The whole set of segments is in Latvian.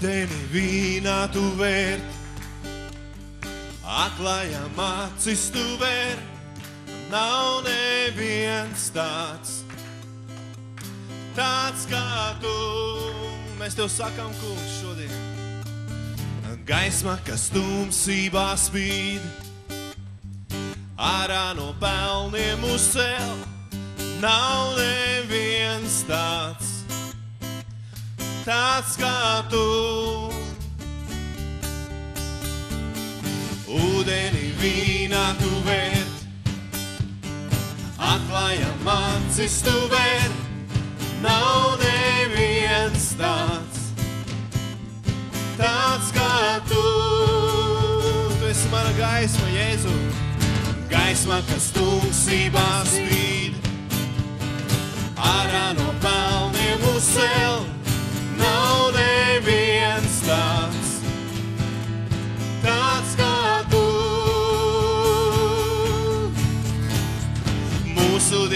ūdeni vīnā tu vērt, aklajām acis tu vērt, nav neviens tāds, tāds kā tu. Mēs tev sakām, kungs, šodien. Gaisma, kas tumsībā spīd, ārā no pelniem uzcēl, nav neviens tāds kā tu. Ūdeni vīnā tu vērt, atklājam acis tu vērt, nav neviens tāds, tāds kā tu. Tu esi mana gaisma, Jēzu, gaisma, kas tumsībā spīd, ārā no pelniem uzcēl,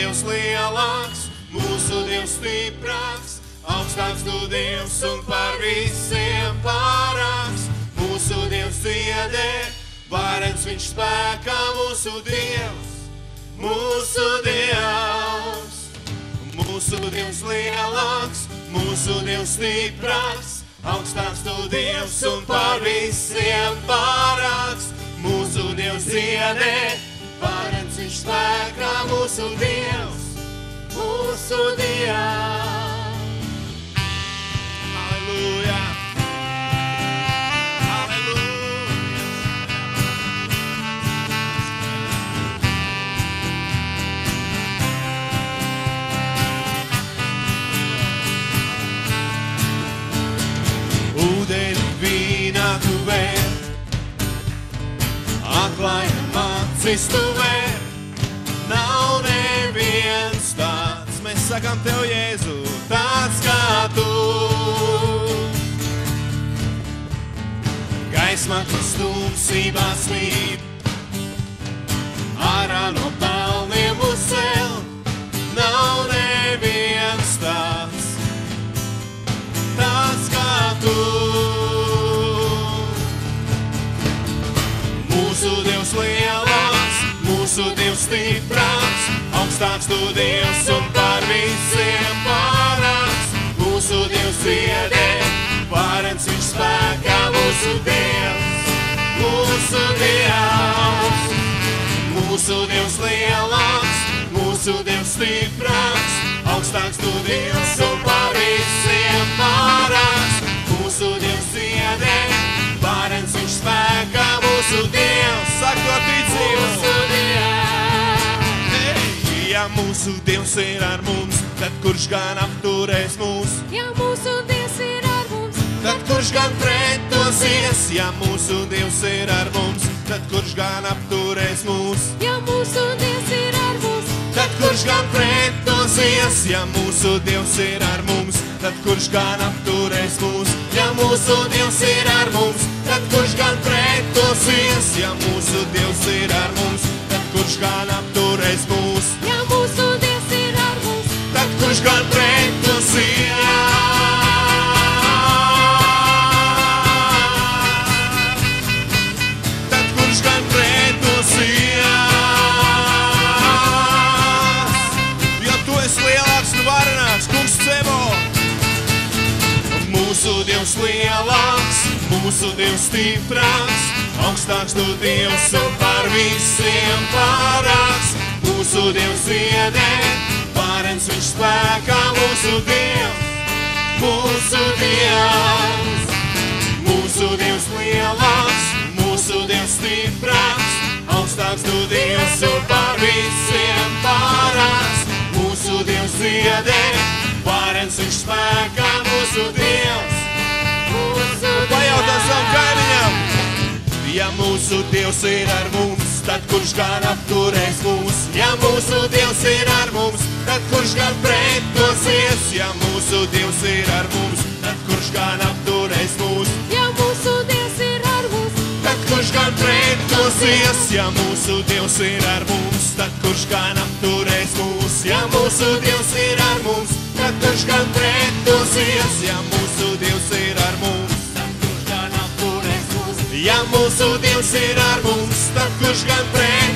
Dievs lielāks, mūsu Dievs stiprāks, augstāks tu Dievs un par visiem pārāks. Mūsu Dievs dziedē, varens viņš spēkā, mūsu Dievs, mūsu Dievs. Mūsu Dievs lielāks, mūsu Dievs stiprāks, augstāks tu Dievs un par visiem pārāks. Mūsu Dievs dziedē, varens viņš spēkā, mūsu Dievs, mūsu Dievs. Halleluja! Halleluja! Ūdeni vīnā tu vēr, atklājam acis tu sakām tev, Jēzu, tāds kā tu. Gaisma, kas tumsībā slīd, ārā no pelniem uzcēl, nav neviens tāds, tāds kā tu. Mūsu Dievs lielāks, mūsu Dievs stiprāks, augstāks tu Dievs un par visiem pārāks. Mūsu Dievs dziedē, pārens viņš spēkā, mūsu Dievs, mūsu Dievs. Mūsu Dievs lielāks, mūsu Dievs stiprāks, augstāks tu Dievs un par Dievs. Ja mūsu Dievs ir ar mums, tad kurš gan apturēs mūs? Ja mūsu Dievs ir ar mums, Tad kurš gan pretosies, ja mūsu Dievs ir ar mums, tad kurš gan apturēs mūs? ja mūsu Dievs ir ar mums, Tad kurš gan pretosies, ja mūsu Dievs ir ar mums, tad kurš gan apturēs mūs? Ja mūsu Dievs ir ar mums, tad kurš gan pretosies, ja mūsu Dievs ir ar mums, tad kurš gan apturēs mūs? Dievs lielāks, mūsu Dievs stiprāks, augstāks tu Dievs un par visiem pārāks. Mūsu Dievs dziedē, viņš spēkā, mūsu Dievs, mūsu Dievs. Mūsu Dievs lielāks, mūsu Dievs stiprāks, augstāks tu Dievs un par visiem pārāks. Mūsu Dievs dziedē, pārens viņš spēkā, mūsu Dievs. mūsu Pajautā savam kaimiņam, ja mūsu Dievs ir ar mums, tad kurš gan apturēs mūs? Ja mūsu Dievs ir ar mums, tad kurš gan pretosies? Ja mūsu Dievs ir ar mums, tad kurš gan apturēs mūs? ja mūsu Dievs ir ar mums, Tad kurš gan pretosies, ja mūsu Dievs ir ar mums, tad kurš gan apturēs mūs? Ja mūsu Dievs ir ar mums, tad kurš gan pretosies, ja mūsu Dievs ir ar mums? mūsu Dievs ir ar mums, tad kurš gan pret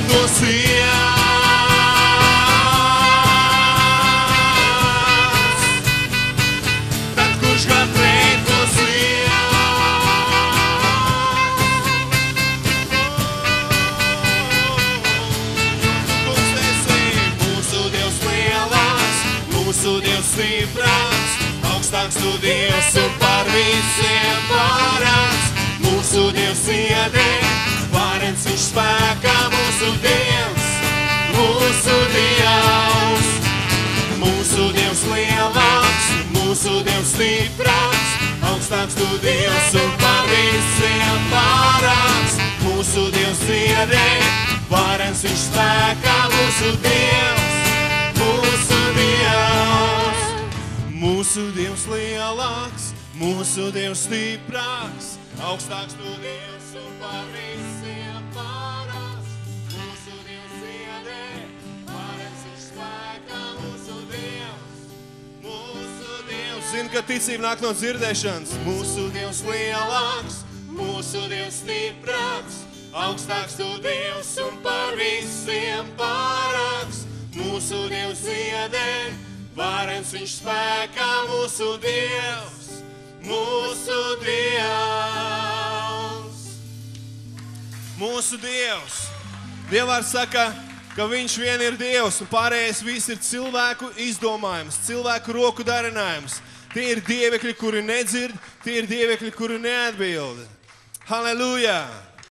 Dievs stiprāks, augstāks tu Dievs un par visiem pārāks. Mūsu Dievs iedē, varens viņš spēkā, mūsu Dievs, mūsu Dievs. Mūsu Dievs lielāks, mūsu Dievs stiprāks, augstāks tu Dievs un par visiem pārāks. Mūsu Dievs iedē, varens viņš spēkā, mūsu Dievs, Mūsu Dievs lielāks, mūsu Dievs stiprāks, augstāks tu Dievs un par visiem pārāks. Mūsu Dievs iedē, varens viņš spēkā, mūsu Dievs, mūsu Dievs. Zini, ka ticība nāk no dzirdēšanas. Mūsu Dievs lielāks, mūsu Dievs stiprāks, augstāks tu Dievs un par visiem pārāks. Varens viņš spēkā, mūsu Dievs, mūsu Dievs. Mūsu Dievs. Dievs saka, ka Viņš vien ir Dievs, un pārējais viss ir cilvēku izdomājums, cilvēku roku darinājums. Tie ir dievekļi, kuri nedzird, tie ir dievekļi, kuri neatbild. Halleluja!